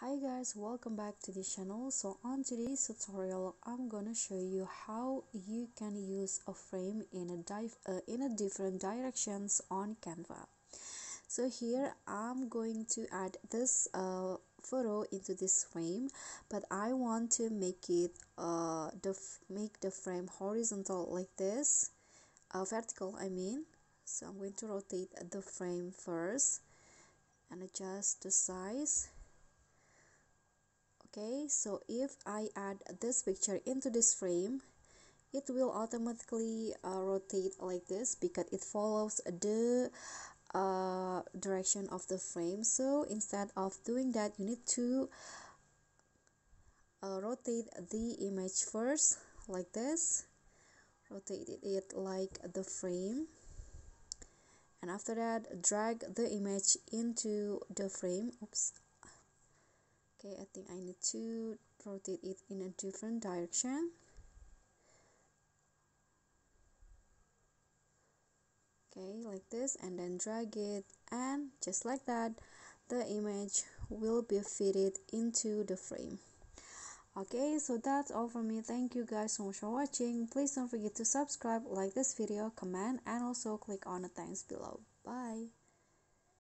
hi guys welcome back to the channel. So on today's tutorial i'm gonna show you how you can use a frame in a dive uh, in a different directions on canva. So here i'm going to add this uh, photo into this frame but i want to make it uh the make the frame horizontal like this uh, vertical i mean. So i'm going to rotate the frame first and adjust the size okay so if I add this picture into this frame it will automatically uh, rotate like this because it follows the uh, direction of the frame. So instead of doing that you need to uh, rotate the image first like this. Rotate it like the frame. And after that drag the image into the frame. Oops okay I think I need to rotate it in a different direction. Okay like this and then drag it and just like that the image will be fitted into the frame. Okay so that's all for me. Thank you guys so much for watching. Please don't forget to subscribe like this video comment and also click on the thanks below. Bye